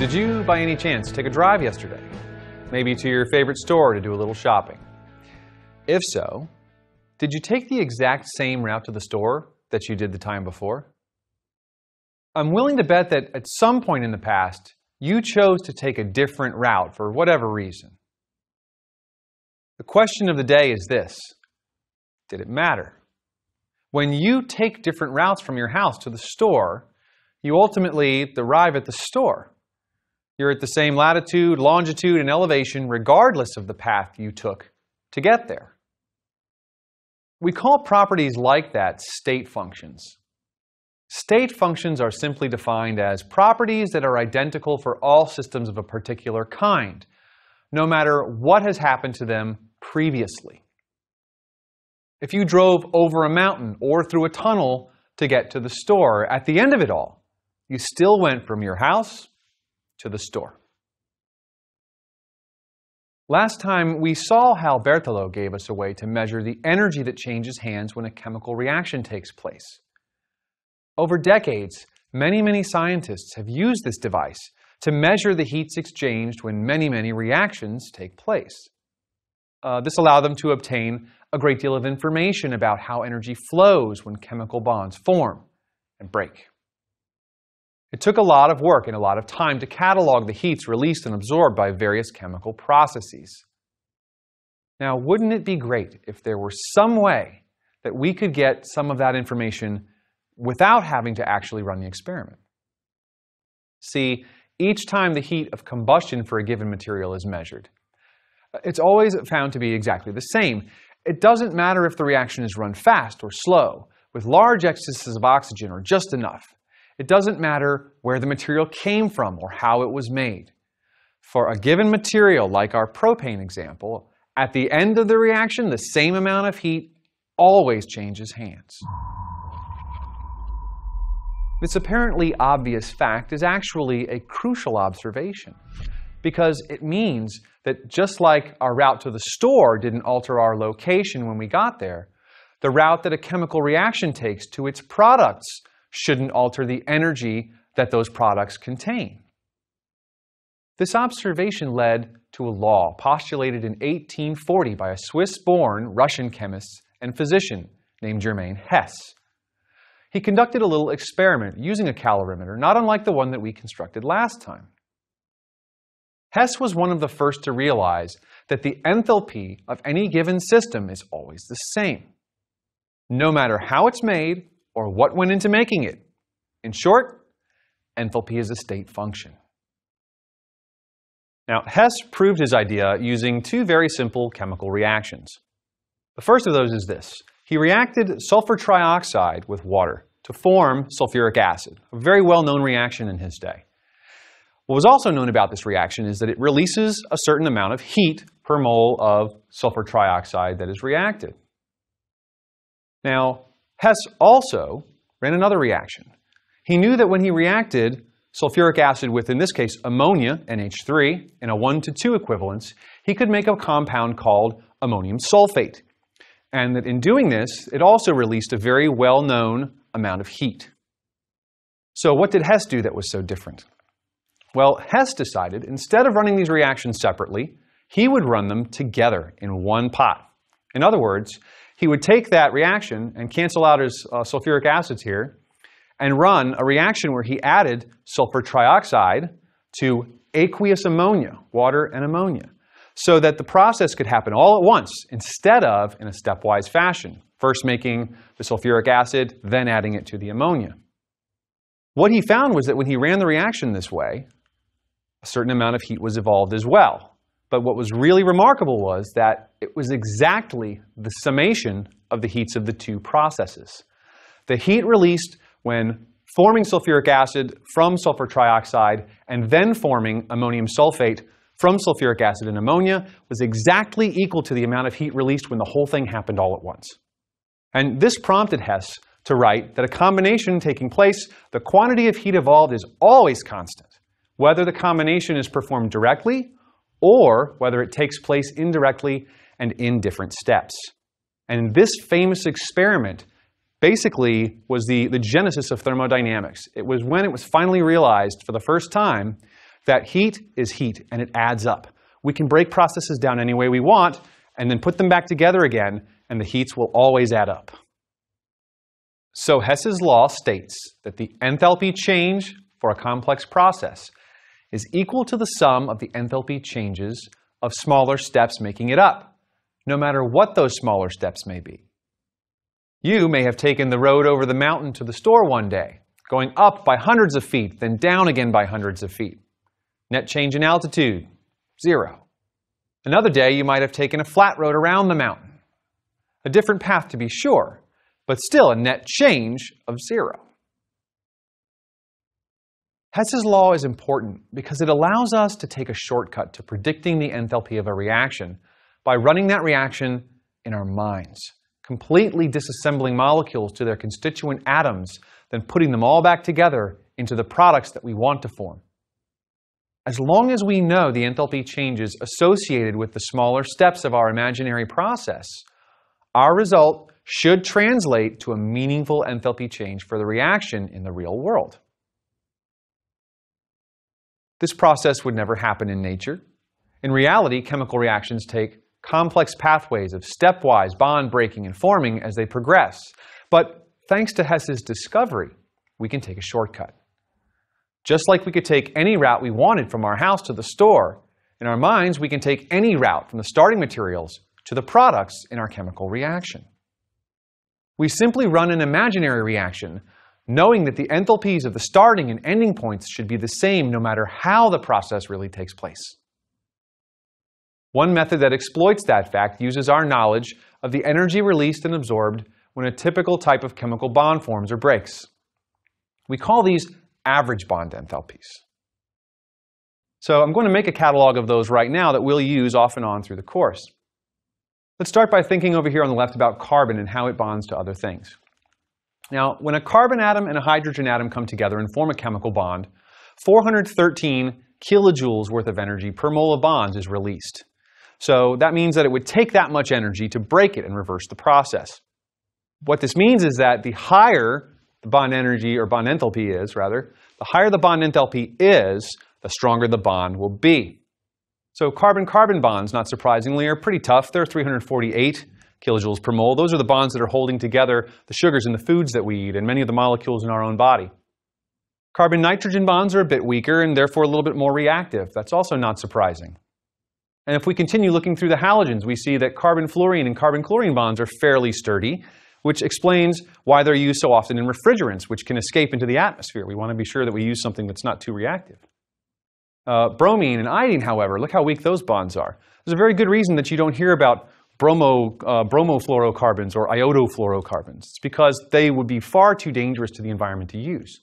Did you, by any chance, take a drive yesterday? Maybe to your favorite store to do a little shopping? If so, did you take the exact same route to the store that you did the time before? I'm willing to bet that at some point in the past, you chose to take a different route for whatever reason. The question of the day is this Did it matter? When you take different routes from your house to the store, you ultimately arrive at the store. You're at the same latitude, longitude, and elevation regardless of the path you took to get there. We call properties like that state functions. State functions are simply defined as properties that are identical for all systems of a particular kind, no matter what has happened to them previously. If you drove over a mountain or through a tunnel to get to the store, at the end of it all, you still went from your house to the store. Last time, we saw how Berthelot gave us a way to measure the energy that changes hands when a chemical reaction takes place. Over decades, many, many scientists have used this device to measure the heats exchanged when many, many reactions take place. Uh, this allowed them to obtain a great deal of information about how energy flows when chemical bonds form and break. It took a lot of work and a lot of time to catalog the heats released and absorbed by various chemical processes. Now, wouldn't it be great if there were some way that we could get some of that information without having to actually run the experiment? See, each time the heat of combustion for a given material is measured, uh, it's always found to be exactly the same. It doesn't matter if the reaction is run fast or slow, with large excesses of oxygen or just enough. It doesn't matter where the material came from or how it was made. For a given material, like our propane example, at the end of the reaction, the same amount of heat always changes hands. This apparently obvious fact is actually a crucial observation because it means that just like our route to the store didn't alter our location when we got there, the route that a chemical reaction takes to its products shouldn't alter the energy that those products contain. This observation led to a law postulated in 1840 by a Swiss-born Russian chemist and physician named Germain Hess. He conducted a little experiment using a calorimeter, not unlike the one that we constructed last time. Hess was one of the first to realize that the enthalpy of any given system is always the same, no matter how it's made or what went into making it. In short, enthalpy is a state function. Now, Hess proved his idea using two very simple chemical reactions. The first of those is this. He reacted sulfur trioxide with water to form sulfuric acid, a very well-known reaction in his day. What was also known about this reaction is that it releases a certain amount of heat per mole of sulfur trioxide that is reacted. Now, Hess also ran another reaction. He knew that when he reacted sulfuric acid with, in this case, ammonia, NH3, in a 1 to 2 equivalence, he could make a compound called ammonium sulfate. And that in doing this, it also released a very well-known amount of heat. So what did Hess do that was so different? Well, Hess decided instead of running these reactions separately, he would run them together in one pot. In other words, he would take that reaction and cancel out his uh, sulfuric acids here and run a reaction where he added sulfur trioxide to aqueous ammonia, water and ammonia, so that the process could happen all at once instead of in a stepwise fashion, first making the sulfuric acid, then adding it to the ammonia. What he found was that when he ran the reaction this way, a certain amount of heat was evolved as well. But what was really remarkable was that it was exactly the summation of the heats of the two processes. The heat released when forming sulfuric acid from sulfur trioxide and then forming ammonium sulfate from sulfuric acid and ammonia was exactly equal to the amount of heat released when the whole thing happened all at once. And this prompted Hess to write that a combination taking place, the quantity of heat evolved is always constant, whether the combination is performed directly or whether it takes place indirectly and in different steps. And this famous experiment basically was the, the genesis of thermodynamics. It was when it was finally realized for the first time that heat is heat and it adds up. We can break processes down any way we want and then put them back together again, and the heats will always add up. So Hess's law states that the enthalpy change for a complex process is equal to the sum of the enthalpy changes of smaller steps making it up, no matter what those smaller steps may be. You may have taken the road over the mountain to the store one day, going up by hundreds of feet, then down again by hundreds of feet. Net change in altitude, zero. Another day, you might have taken a flat road around the mountain. A different path to be sure, but still a net change of zero. Hess's law is important because it allows us to take a shortcut to predicting the enthalpy of a reaction by running that reaction in our minds, completely disassembling molecules to their constituent atoms, then putting them all back together into the products that we want to form. As long as we know the enthalpy changes associated with the smaller steps of our imaginary process, our result should translate to a meaningful enthalpy change for the reaction in the real world. This process would never happen in nature. In reality, chemical reactions take complex pathways of stepwise bond breaking and forming as they progress. But thanks to Hess's discovery, we can take a shortcut. Just like we could take any route we wanted from our house to the store, in our minds we can take any route from the starting materials to the products in our chemical reaction. We simply run an imaginary reaction knowing that the enthalpies of the starting and ending points should be the same no matter how the process really takes place. One method that exploits that fact uses our knowledge of the energy released and absorbed when a typical type of chemical bond forms or breaks. We call these average bond enthalpies. So I'm going to make a catalog of those right now that we'll use off and on through the course. Let's start by thinking over here on the left about carbon and how it bonds to other things. Now, when a carbon atom and a hydrogen atom come together and form a chemical bond, 413 kilojoules worth of energy per mole of bonds is released. So that means that it would take that much energy to break it and reverse the process. What this means is that the higher the bond energy, or bond enthalpy is, rather, the higher the bond enthalpy is, the stronger the bond will be. So carbon-carbon bonds, not surprisingly, are pretty tough. They're 348 kilojoules per mole. Those are the bonds that are holding together the sugars in the foods that we eat and many of the molecules in our own body. Carbon-nitrogen bonds are a bit weaker and therefore a little bit more reactive. That's also not surprising. And if we continue looking through the halogens, we see that carbon-fluorine and carbon-chlorine bonds are fairly sturdy, which explains why they're used so often in refrigerants, which can escape into the atmosphere. We want to be sure that we use something that's not too reactive. Uh, bromine and iodine, however, look how weak those bonds are. There's a very good reason that you don't hear about bromo, uh, bromofluorocarbons or iodo-fluorocarbons. It's because they would be far too dangerous to the environment to use.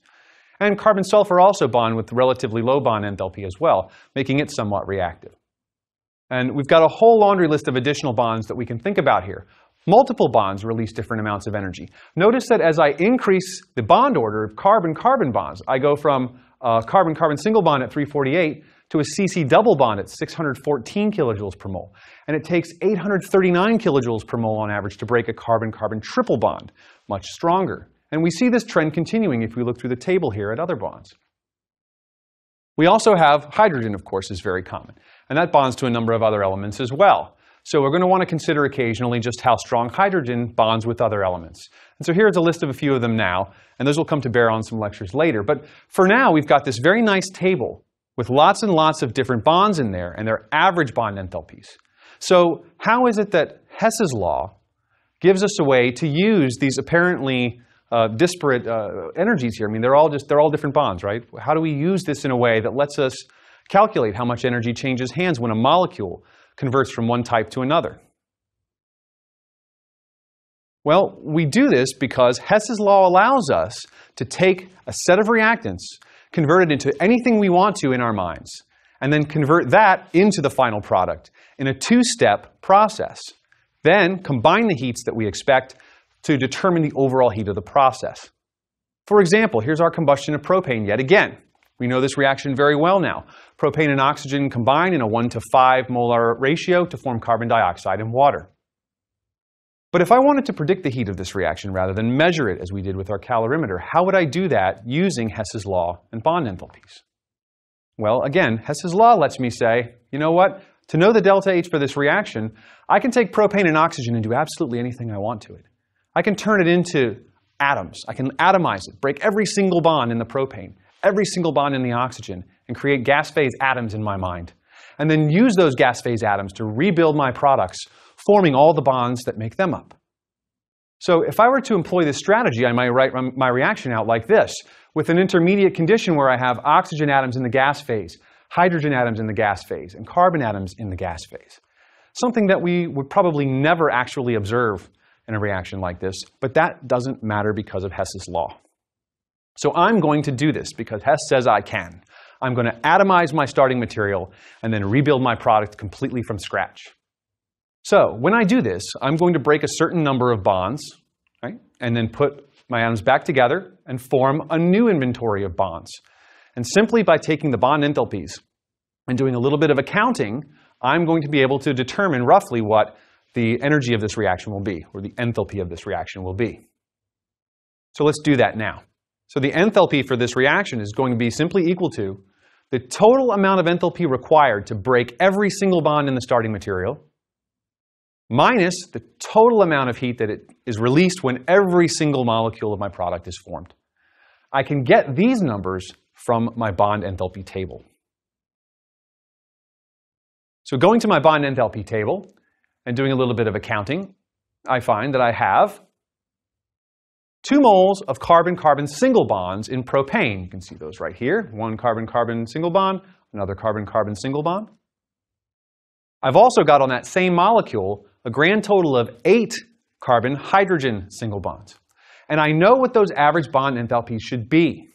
And carbon-sulfur also bond with relatively low bond enthalpy as well, making it somewhat reactive. And we've got a whole laundry list of additional bonds that we can think about here. Multiple bonds release different amounts of energy. Notice that as I increase the bond order of carbon-carbon bonds, I go from carbon-carbon single bond at 348 to a CC double bond at 614 kilojoules per mole. And it takes 839 kilojoules per mole on average to break a carbon-carbon triple bond, much stronger. And we see this trend continuing if we look through the table here at other bonds. We also have hydrogen, of course, is very common. And that bonds to a number of other elements as well. So we're going to want to consider occasionally just how strong hydrogen bonds with other elements. And so here's a list of a few of them now, and those will come to bear on some lectures later. But for now, we've got this very nice table with lots and lots of different bonds in there and their average bond enthalpies. So how is it that Hess's law gives us a way to use these apparently uh, disparate uh, energies here? I mean, they're all just they're all different bonds, right? How do we use this in a way that lets us calculate how much energy changes hands when a molecule converts from one type to another? Well, we do this because Hess's law allows us to take a set of reactants convert it into anything we want to in our minds, and then convert that into the final product in a two-step process. Then combine the heats that we expect to determine the overall heat of the process. For example, here's our combustion of propane yet again. We know this reaction very well now. Propane and oxygen combine in a 1 to 5 molar ratio to form carbon dioxide and water. But if I wanted to predict the heat of this reaction rather than measure it as we did with our calorimeter, how would I do that using Hess's law and bond enthalpies? Well, again, Hess's law lets me say, you know what? To know the delta H for this reaction, I can take propane and oxygen and do absolutely anything I want to it. I can turn it into atoms. I can atomize it, break every single bond in the propane, every single bond in the oxygen, and create gas phase atoms in my mind. And then use those gas phase atoms to rebuild my products, forming all the bonds that make them up. So if I were to employ this strategy, I might write my reaction out like this, with an intermediate condition where I have oxygen atoms in the gas phase, hydrogen atoms in the gas phase, and carbon atoms in the gas phase. Something that we would probably never actually observe in a reaction like this, but that doesn't matter because of Hess's law. So I'm going to do this because Hess says I can. I'm going to atomize my starting material and then rebuild my product completely from scratch. So when I do this, I'm going to break a certain number of bonds, right? And then put my atoms back together and form a new inventory of bonds. And simply by taking the bond enthalpies and doing a little bit of accounting, I'm going to be able to determine roughly what the energy of this reaction will be, or the enthalpy of this reaction will be. So let's do that now. So the enthalpy for this reaction is going to be simply equal to the total amount of enthalpy required to break every single bond in the starting material minus the total amount of heat that it is released when every single molecule of my product is formed. I can get these numbers from my bond enthalpy table. So going to my bond enthalpy table and doing a little bit of accounting, I find that I have 2 moles of carbon-carbon single bonds in propane. You can see those right here. One carbon-carbon single bond, another carbon-carbon single bond. I've also got on that same molecule a grand total of eight carbon-hydrogen single bonds. And I know what those average bond enthalpies should be.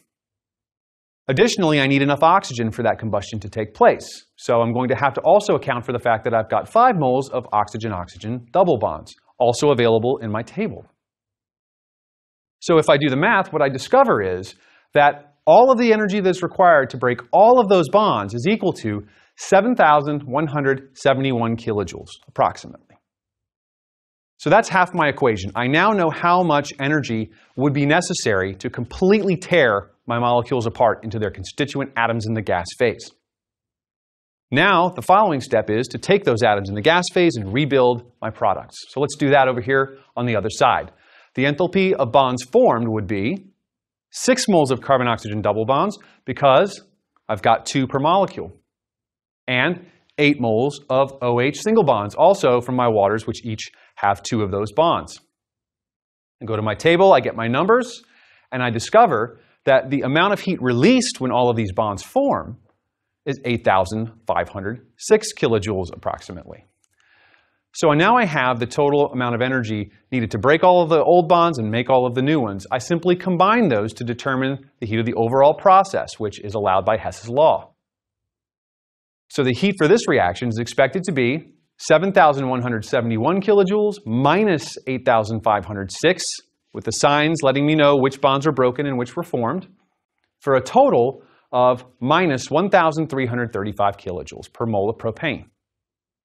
Additionally, I need enough oxygen for that combustion to take place. So I'm going to have to also account for the fact that I've got 5 moles of oxygen-oxygen double bonds, also available in my table. So if I do the math, what I discover is that all of the energy that's required to break all of those bonds is equal to 7,171 kilojoules, approximately. So that's half my equation. I now know how much energy would be necessary to completely tear my molecules apart into their constituent atoms in the gas phase. Now, the following step is to take those atoms in the gas phase and rebuild my products. So let's do that over here on the other side. The enthalpy of bonds formed would be 6 moles of carbon-oxygen double bonds because I've got 2 per molecule. And 8 moles of OH single bonds, also from my waters, which each have two of those bonds. I go to my table, I get my numbers, and I discover that the amount of heat released when all of these bonds form is 8,506 kilojoules approximately. So now I have the total amount of energy needed to break all of the old bonds and make all of the new ones. I simply combine those to determine the heat of the overall process, which is allowed by Hess's law. So the heat for this reaction is expected to be 7,171 kilojoules minus 8,506, with the signs letting me know which bonds are broken and which were formed, for a total of minus 1,335 kilojoules per mole of propane.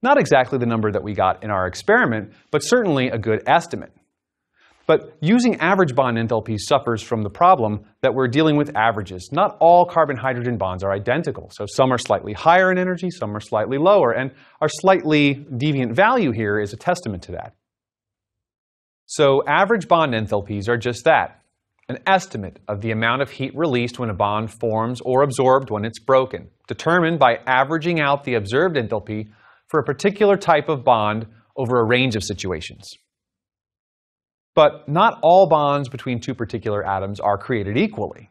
Not exactly the number that we got in our experiment, but certainly a good estimate. But using average bond enthalpy suffers from the problem that we're dealing with averages. Not all carbon-hydrogen bonds are identical. So some are slightly higher in energy, some are slightly lower. And our slightly deviant value here is a testament to that. So average bond enthalpies are just that, an estimate of the amount of heat released when a bond forms or absorbed when it's broken, determined by averaging out the observed enthalpy for a particular type of bond over a range of situations. But not all bonds between two particular atoms are created equally.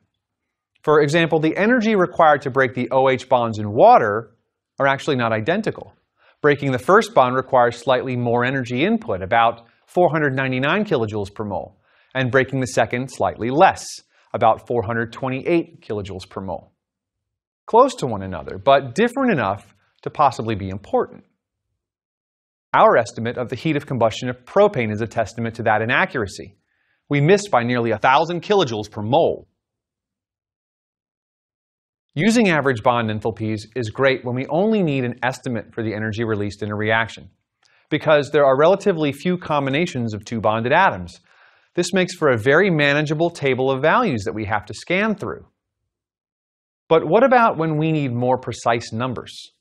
For example, the energy required to break the OH bonds in water are actually not identical. Breaking the first bond requires slightly more energy input, about 499 kilojoules per mole, and breaking the second slightly less, about 428 kilojoules per mole. Close to one another, but different enough to possibly be important. Our estimate of the heat of combustion of propane is a testament to that inaccuracy. We missed by nearly 1,000 kilojoules per mole. Using average bond enthalpies is great when we only need an estimate for the energy released in a reaction, because there are relatively few combinations of two bonded atoms. This makes for a very manageable table of values that we have to scan through. But what about when we need more precise numbers?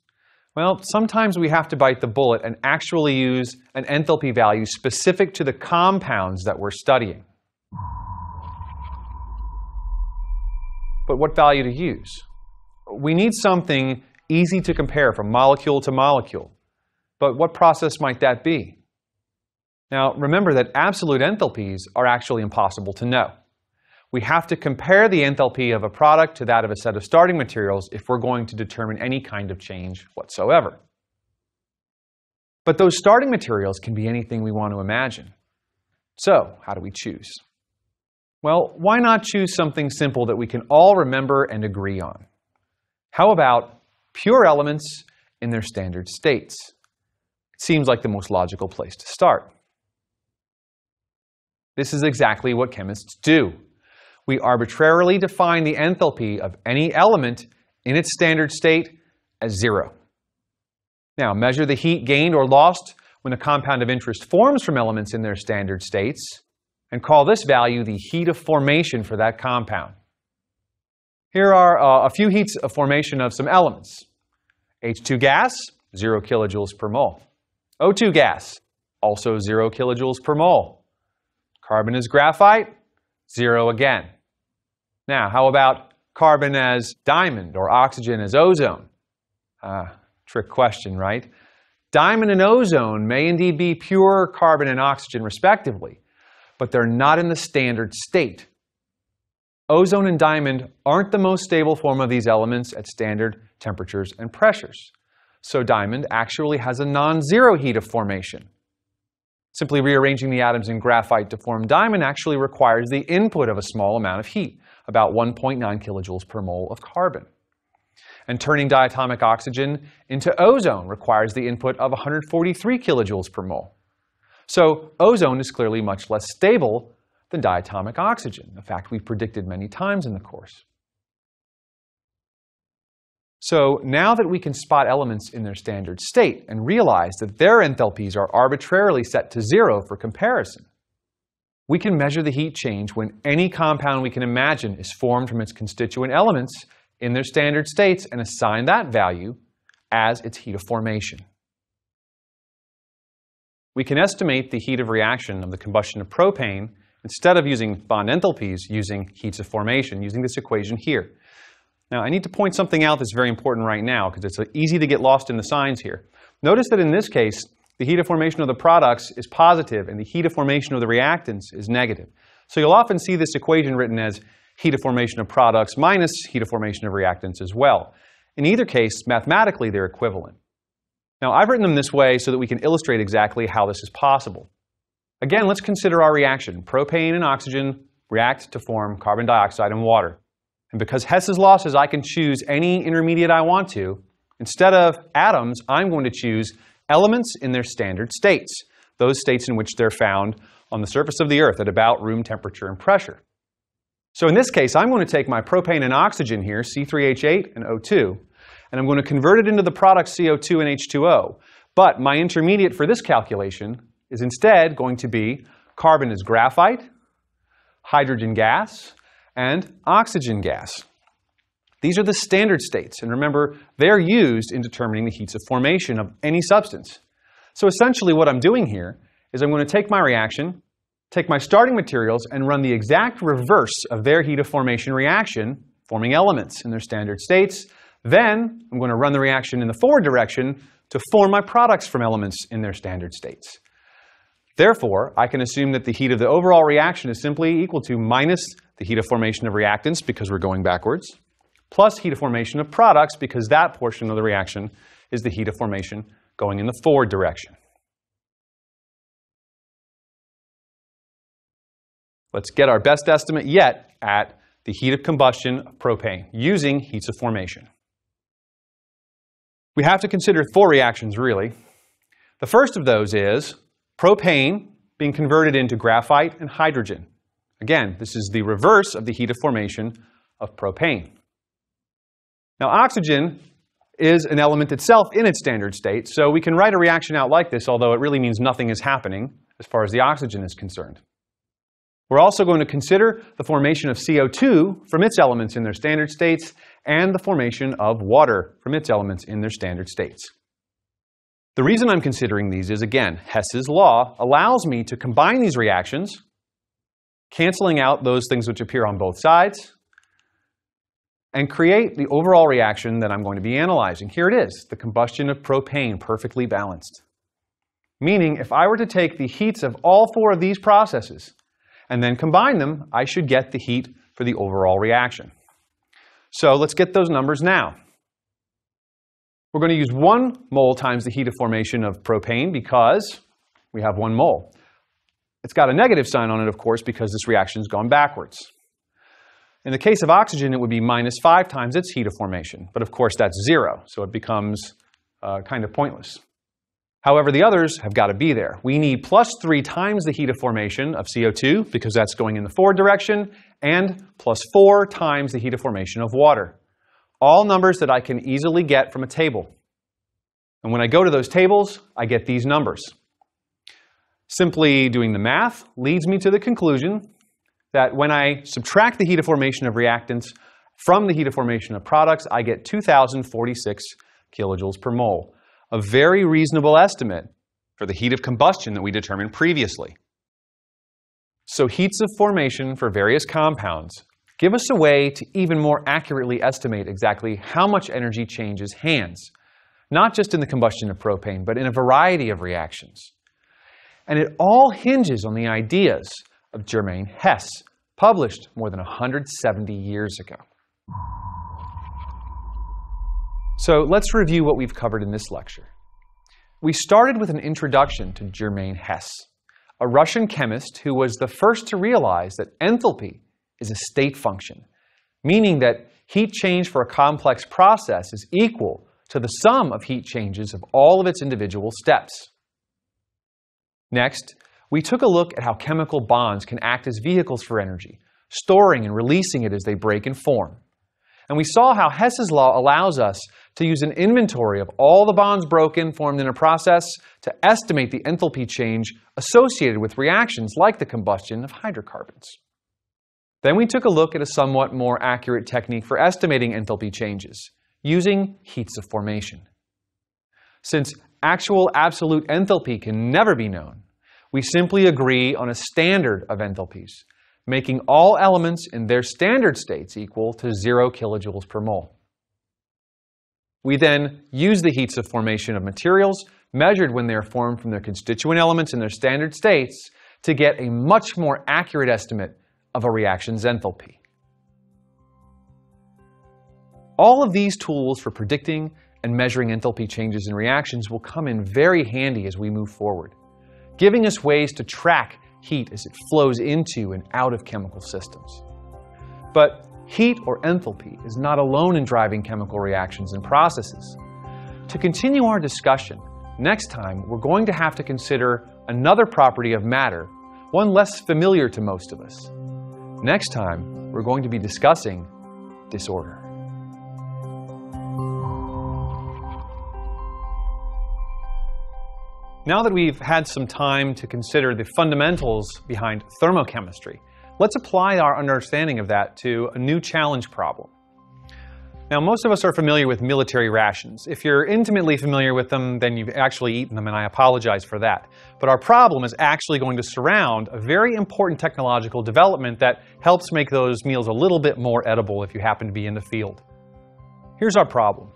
Well, sometimes we have to bite the bullet and actually use an enthalpy value specific to the compounds that we're studying. But what value to use? We need something easy to compare from molecule to molecule. But what process might that be? Now, remember that absolute enthalpies are actually impossible to know. We have to compare the enthalpy of a product to that of a set of starting materials if we're going to determine any kind of change whatsoever. But those starting materials can be anything we want to imagine. So, how do we choose? Well, why not choose something simple that we can all remember and agree on? How about pure elements in their standard states? It seems like the most logical place to start. This is exactly what chemists do. We arbitrarily define the enthalpy of any element in its standard state as zero. Now, measure the heat gained or lost when a compound of interest forms from elements in their standard states, and call this value the heat of formation for that compound. Here are uh, a few heats of formation of some elements. H2 gas, 0 kilojoules per mole. O2 gas, also 0 kilojoules per mole. Carbon as graphite, 0 again. Now, how about carbon as diamond or oxygen as ozone? Uh, trick question, right? Diamond and ozone may indeed be pure carbon and oxygen respectively, but they're not in the standard state. Ozone and diamond aren't the most stable form of these elements at standard temperatures and pressures. So diamond actually has a non-zero heat of formation. Simply rearranging the atoms in graphite to form diamond actually requires the input of a small amount of heat, about 1.9 kilojoules per mole of carbon. And turning diatomic oxygen into ozone requires the input of 143 kilojoules per mole. So ozone is clearly much less stable than diatomic oxygen, a fact we've predicted many times in the course. So now that we can spot elements in their standard state and realize that their enthalpies are arbitrarily set to zero for comparison, we can measure the heat change when any compound we can imagine is formed from its constituent elements in their standard states and assign that value as its heat of formation. We can estimate the heat of reaction of the combustion of propane instead of using bond enthalpies using heats of formation, using this equation here. Now, I need to point something out that's very important right now because it's easy to get lost in the signs here. Notice that in this case, the heat of formation of the products is positive and the heat of formation of the reactants is negative. So you'll often see this equation written as heat of formation of products minus heat of formation of reactants as well. In either case, mathematically, they're equivalent. Now, I've written them this way so that we can illustrate exactly how this is possible. Again, let's consider our reaction. Propane and oxygen react to form carbon dioxide and water. And because Hess's law says I can choose any intermediate I want to, instead of atoms, I'm going to choose elements in their standard states, those states in which they're found on the surface of the Earth at about room temperature and pressure. So in this case, I'm going to take my propane and oxygen here, C3H8 and O2, and I'm going to convert it into the product CO2 and H2O. But my intermediate for this calculation is instead going to be carbon as graphite, hydrogen gas, and oxygen gas. These are the standard states, and remember, they're used in determining the heats of formation of any substance. So essentially what I'm doing here is I'm going to take my reaction, take my starting materials, and run the exact reverse of their heat of formation reaction, forming elements in their standard states. Then I'm going to run the reaction in the forward direction to form my products from elements in their standard states. Therefore, I can assume that the heat of the overall reaction is simply equal to minus the heat of formation of reactants because we're going backwards, plus heat of formation of products because that portion of the reaction is the heat of formation going in the forward direction. Let's get our best estimate yet at the heat of combustion of propane using heats of formation. We have to consider four reactions, really. The first of those is propane being converted into graphite and hydrogen. Again, this is the reverse of the heat of formation of propane. Now, oxygen is an element itself in its standard state, so we can write a reaction out like this, although it really means nothing is happening as far as the oxygen is concerned. We're also going to consider the formation of CO2 from its elements in their standard states and the formation of water from its elements in their standard states. The reason I'm considering these is, again, Hess's law allows me to combine these reactions, canceling out those things which appear on both sides, and create the overall reaction that I'm going to be analyzing. Here it is, the combustion of propane, perfectly balanced. Meaning, if I were to take the heats of all four of these processes and then combine them, I should get the heat for the overall reaction. So let's get those numbers now. We're going to use 1 mole times the heat of formation of propane because we have 1 mole. It's got a negative sign on it, of course, because this reaction's gone backwards. In the case of oxygen, it would be minus 5 times its heat of formation. But of course, that's 0, so it becomes uh, kind of pointless. However, the others have got to be there. We need plus 3 times the heat of formation of CO2, because that's going in the forward direction, and plus 4 times the heat of formation of water all numbers that I can easily get from a table. And when I go to those tables, I get these numbers. Simply doing the math leads me to the conclusion that when I subtract the heat of formation of reactants from the heat of formation of products, I get 2,046 kilojoules per mole, a very reasonable estimate for the heat of combustion that we determined previously. So heats of formation for various compounds give us a way to even more accurately estimate exactly how much energy changes hands, not just in the combustion of propane, but in a variety of reactions. And it all hinges on the ideas of Germain Hess, published more than 170 years ago. So let's review what we've covered in this lecture. We started with an introduction to Germain Hess, a Russian chemist who was the first to realize that enthalpy is a state function, meaning that heat change for a complex process is equal to the sum of heat changes of all of its individual steps. Next, we took a look at how chemical bonds can act as vehicles for energy, storing and releasing it as they break and form. And we saw how Hess's law allows us to use an inventory of all the bonds broken formed in a process to estimate the enthalpy change associated with reactions like the combustion of hydrocarbons. Then we took a look at a somewhat more accurate technique for estimating enthalpy changes, using heats of formation. Since actual absolute enthalpy can never be known, we simply agree on a standard of enthalpies, making all elements in their standard states equal to 0 kilojoules per mole. We then use the heats of formation of materials measured when they are formed from their constituent elements in their standard states to get a much more accurate estimate of a reaction's enthalpy. All of these tools for predicting and measuring enthalpy changes in reactions will come in very handy as we move forward, giving us ways to track heat as it flows into and out of chemical systems. But heat or enthalpy is not alone in driving chemical reactions and processes. To continue our discussion, next time we're going to have to consider another property of matter, one less familiar to most of us, Next time, we're going to be discussing disorder. Now that we've had some time to consider the fundamentals behind thermochemistry, let's apply our understanding of that to a new challenge problem. Now, most of us are familiar with military rations. If you're intimately familiar with them, then you've actually eaten them, and I apologize for that. But our problem is actually going to surround a very important technological development that helps make those meals a little bit more edible if you happen to be in the field. Here's our problem.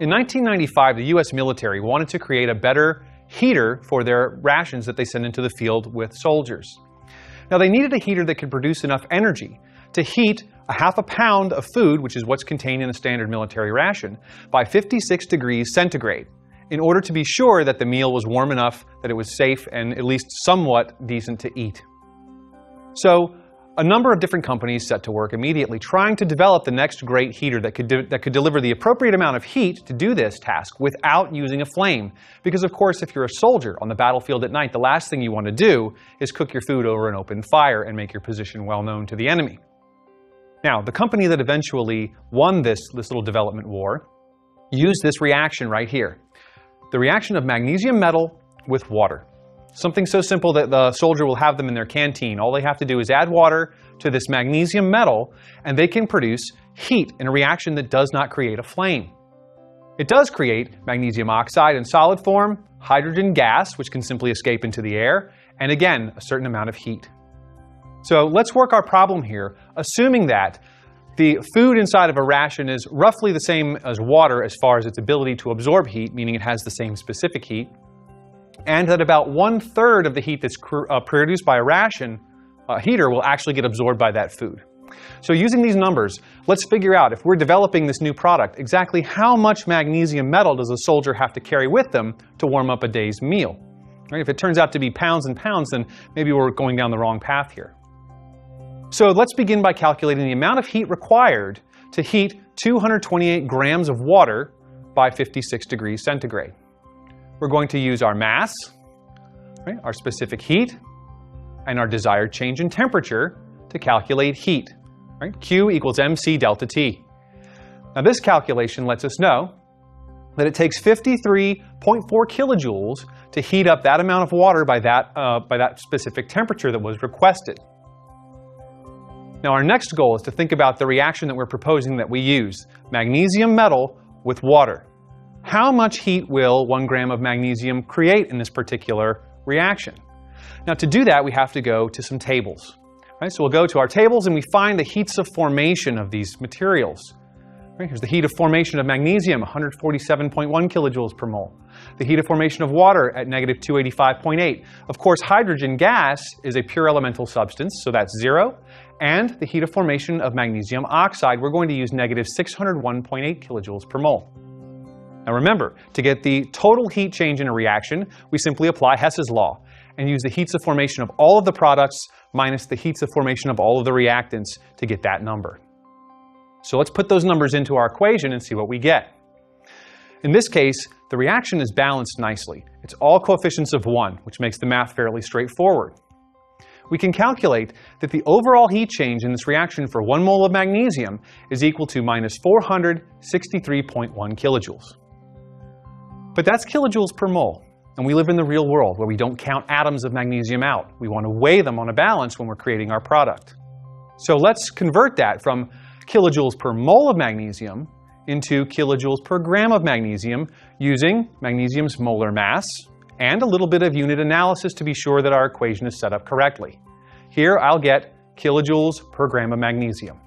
In 1995, the US military wanted to create a better heater for their rations that they send into the field with soldiers. Now, they needed a heater that could produce enough energy to heat a half a pound of food, which is what's contained in a standard military ration, by 56 degrees centigrade in order to be sure that the meal was warm enough that it was safe and at least somewhat decent to eat. So, a number of different companies set to work immediately trying to develop the next great heater that could, that could deliver the appropriate amount of heat to do this task without using a flame. Because, of course, if you're a soldier on the battlefield at night, the last thing you want to do is cook your food over an open fire and make your position well known to the enemy. Now, the company that eventually won this, this little development war used this reaction right here. The reaction of magnesium metal with water. Something so simple that the soldier will have them in their canteen. All they have to do is add water to this magnesium metal, and they can produce heat in a reaction that does not create a flame. It does create magnesium oxide in solid form, hydrogen gas, which can simply escape into the air, and again, a certain amount of heat. So let's work our problem here, assuming that the food inside of a ration is roughly the same as water as far as its ability to absorb heat, meaning it has the same specific heat, and that about one third of the heat that's uh, produced by a ration uh, heater will actually get absorbed by that food. So using these numbers, let's figure out if we're developing this new product, exactly how much magnesium metal does a soldier have to carry with them to warm up a day's meal? Right? If it turns out to be pounds and pounds, then maybe we're going down the wrong path here. So let's begin by calculating the amount of heat required to heat 228 grams of water by 56 degrees centigrade. We're going to use our mass, right, our specific heat, and our desired change in temperature to calculate heat. Right? Q equals mc delta T. Now this calculation lets us know that it takes 53.4 kilojoules to heat up that amount of water by that, uh, by that specific temperature that was requested. Now our next goal is to think about the reaction that we're proposing that we use, magnesium metal with water. How much heat will one gram of magnesium create in this particular reaction? Now to do that, we have to go to some tables. Right? So we'll go to our tables and we find the heats of formation of these materials. Right? Here's the heat of formation of magnesium, 147.1 kilojoules per mole. The heat of formation of water at negative 285.8. Of course, hydrogen gas is a pure elemental substance, so that's zero. And the heat of formation of magnesium oxide, we're going to use negative 601.8 kilojoules per mole. Now remember, to get the total heat change in a reaction, we simply apply Hess's law and use the heats of formation of all of the products minus the heats of formation of all of the reactants to get that number. So let's put those numbers into our equation and see what we get. In this case, the reaction is balanced nicely. It's all coefficients of 1, which makes the math fairly straightforward. We can calculate that the overall heat change in this reaction for 1 mole of magnesium is equal to minus 463.1 kilojoules. But that's kilojoules per mole. And we live in the real world where we don't count atoms of magnesium out. We want to weigh them on a balance when we're creating our product. So let's convert that from kilojoules per mole of magnesium into kilojoules per gram of magnesium using magnesium's molar mass and a little bit of unit analysis to be sure that our equation is set up correctly. Here I'll get kilojoules per gram of magnesium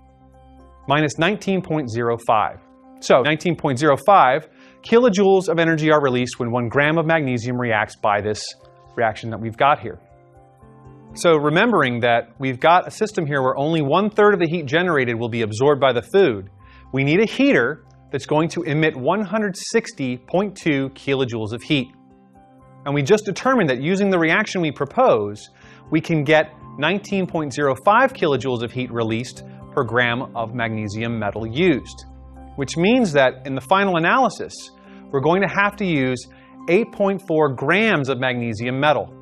minus 19.05. So 19.05 kilojoules of energy are released when one gram of magnesium reacts by this reaction that we've got here. So remembering that we've got a system here where only one third of the heat generated will be absorbed by the food, we need a heater that's going to emit 160.2 kilojoules of heat. And we just determined that using the reaction we propose, we can get 19.05 kilojoules of heat released per gram of magnesium metal used which means that in the final analysis, we're going to have to use 8.4 grams of magnesium metal.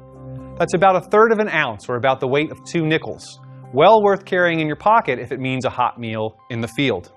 That's about a third of an ounce, or about the weight of two nickels. Well worth carrying in your pocket if it means a hot meal in the field.